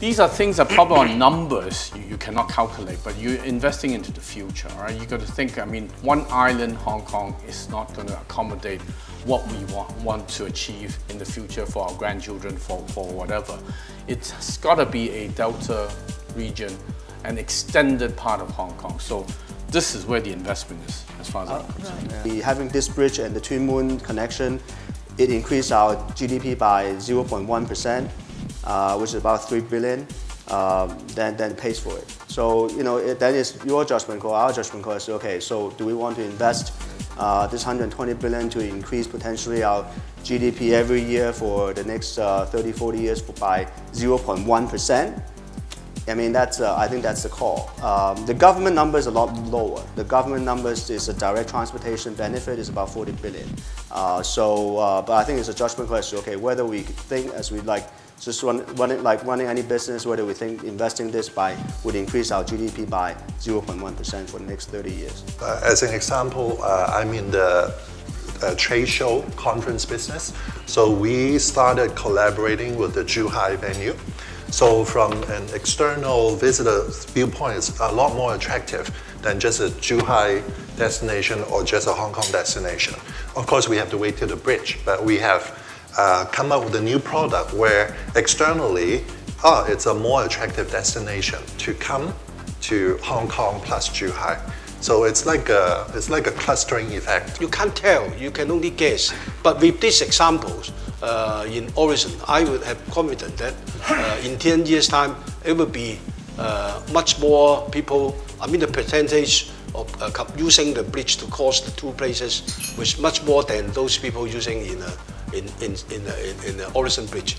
these are things that probably on numbers you, you cannot calculate, but you're investing into the future, right? You got to think, I mean, one island, Hong Kong, is not going to accommodate what we want, want to achieve in the future for our grandchildren, for, for whatever. It's got to be a Delta region, an extended part of Hong Kong. So this is where the investment is, as far as I'm oh, concerned. The- Having this bridge and the Tuen Mun connection, it increased our GDP by 0.1%, uh, which is about 3 billion, um, then, then pays for it. So, you know, it, that is your judgment call. Our judgment call is, okay, so do we want to invest uh, this 120 billion to increase potentially our GDP every year for the next uh, 30, 40 years by 0.1%? I mean, that's, uh, I think that's the call. Um, the government number is a lot lower. The government numbers is a direct transportation benefit is about 40 billion. Uh, so, uh, but I think it's a judgment question. Okay, whether we think as we like just run, run it like running any business, whether we think investing this by would increase our GDP by 0.1% for the next 30 years. Uh, as an example, uh, I'm in the uh, trade show conference business. So we started collaborating with the Zhuhai venue. So from an external visitor viewpoint, it's a lot more attractive than just a Zhuhai destination or just a Hong Kong destination. Of course, we have to wait till the bridge, but we have uh, come up with a new product where externally, oh, it's a more attractive destination to come to Hong Kong plus Zhuhai. So it's like a it's like a clustering effect. You can't tell, you can only guess. But with these examples uh, in Horizon, I would have confidence that uh, in 10 years' time, it will be uh, much more people, I mean, the percentage of uh, using the bridge to cross the two places was much more than those people using in, uh, in, in, in, uh, in, in the Horizon Bridge.